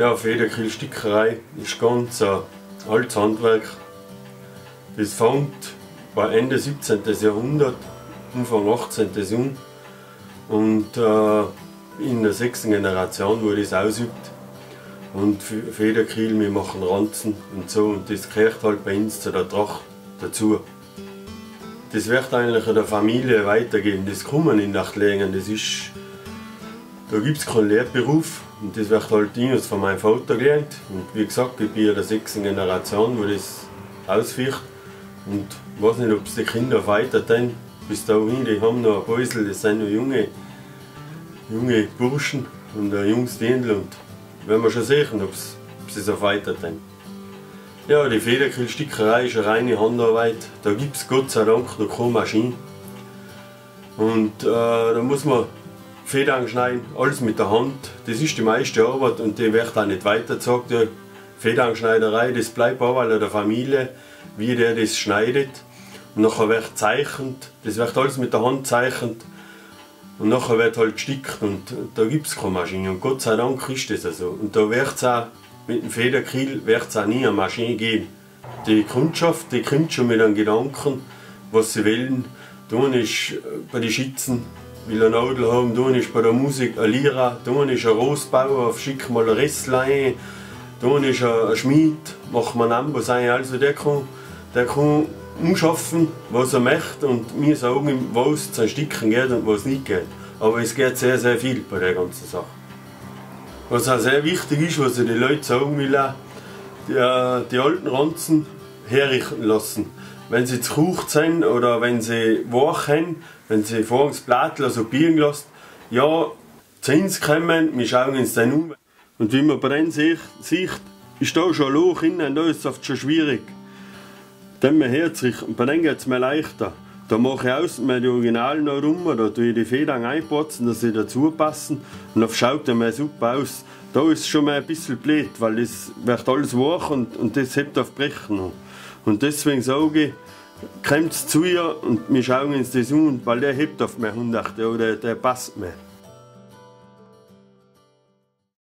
Ja, Federkrill-Stickerei ist ganz ein altes Handwerk. Das fängt bei Ende 17. Jahrhundert, Anfang 18. Jahrhundert und äh, in der sechsten Generation, wo das ausübt. Und Federkiel, wir machen Ranzen und so und das gehört halt bei uns zu der Tracht dazu. Das wird eigentlich der Familie weitergehen, das man nicht nachlegen, das ist, da gibt es keinen Lehrberuf und das wird halt Dinos von meinem Vater gelernt und wie gesagt, ich bin in der sechsten Generation, wo das ausführt und ich weiß nicht, ob es die Kinder weiter tun, bis dahin, die haben noch ein Bäusel, das sind noch junge, junge Burschen und ein junges Dirndl und werden wir schon sehen, ob sie so weiter tun. Ja, die Federkühlstickerei ist eine reine Handarbeit. Da gibt es Gott sei Dank noch keine Maschine. Und äh, da muss man Federn schneiden, alles mit der Hand. Das ist die meiste Arbeit und die wird auch nicht weitergezogen. Die Federnschneiderei, das bleibt aber der Familie, wie der das schneidet. Und nachher wird gezeichnet, das wird alles mit der Hand gezeichnet. Und nachher wird halt gestickt und da gibt es keine Maschine. Und Gott sei Dank ist das so. Und da wird es auch mit dem Federkiel wird es auch nie eine Maschine geben. Die Kundschaft die kommt schon mit einem Gedanken, was sie wollen. Tun ist bei den Schützen, will ein Nadel haben, tun ist bei der Musik ein Lira, tun ist ein Rostbauer, schick mal ein Restlein, tun ist ein Schmied, macht man Ambos ein. Also der kann, der kann umschaffen, was er möchte und wir sagen was zu Stücken geht und was nicht geht. Aber es geht sehr, sehr viel bei der ganzen Sache. Was auch sehr wichtig ist, was ich den Leuten sagen will, die, äh, die alten Ranzen herrichten lassen. Wenn sie zu hoch sind oder wenn sie wach haben, wenn sie vor das Blatt also biegen lassen, ja, zu uns kommen, wir schauen uns dann um. Und wie man bei sieht, ist da schon ein Loch innen, da ist es oft schon schwierig. Dann man herzig, und bei geht es mir leichter. Da mache ich außen die Original noch rum, da tue ich die Federn einputzen, dass sie dazu passen und dann schaut er mir super aus. Da ist es schon mal ein bisschen blöd, weil das wird alles wach und, und das hebt auf Brechen. Und deswegen sage ich, kommt zu ihr und wir schauen uns das an, weil der hebt auf mir 100 oder der passt mir.